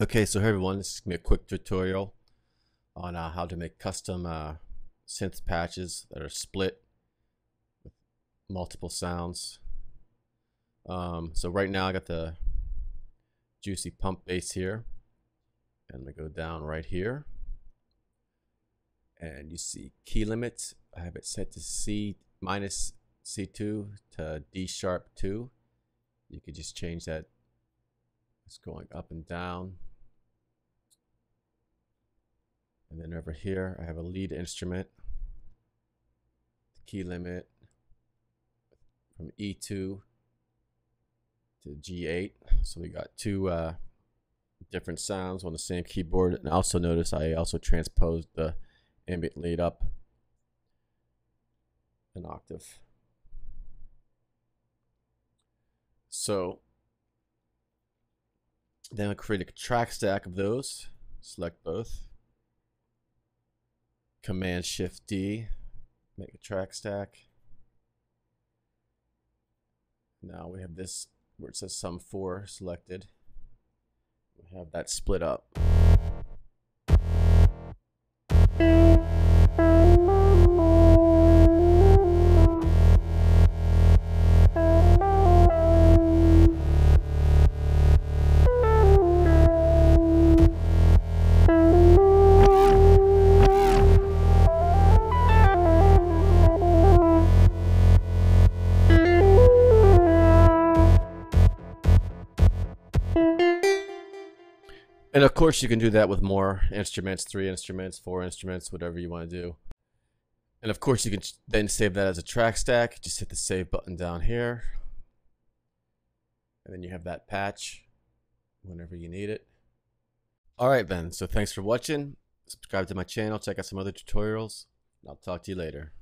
Okay, so hey everyone, this is gonna be a quick tutorial on uh, how to make custom uh, synth patches that are split with multiple sounds. Um, so right now I got the juicy pump bass here, and I'm gonna go down right here, and you see key limits. I have it set to C minus C2 to D sharp 2. You could just change that it's going up and down. And then over here, I have a lead instrument. The key limit from E2 to G8. So we got two uh, different sounds on the same keyboard. And also notice I also transposed the ambient lead up an octave. So then I'll create a track stack of those. Select both. Command Shift D. Make a track stack. Now we have this where it says sum 4 selected. We have that split up. And of course, you can do that with more instruments, three instruments, four instruments, whatever you want to do. And of course, you can then save that as a track stack. Just hit the save button down here. And then you have that patch whenever you need it. All right, then. So thanks for watching. Subscribe to my channel. Check out some other tutorials. I'll talk to you later.